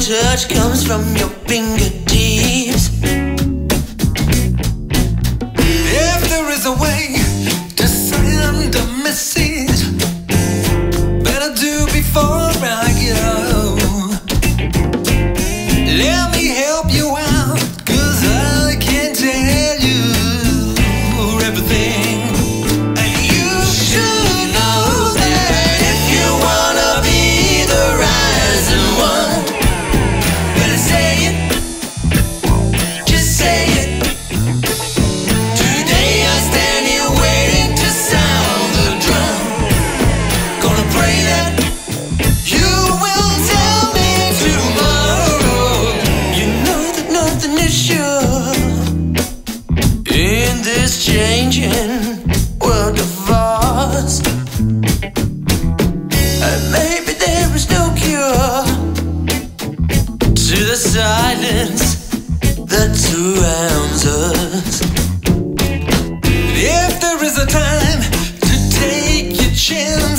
touch comes from your fingertips. in this changing world of ours. And maybe there is no cure to the silence that surrounds us. If there is a time to take your.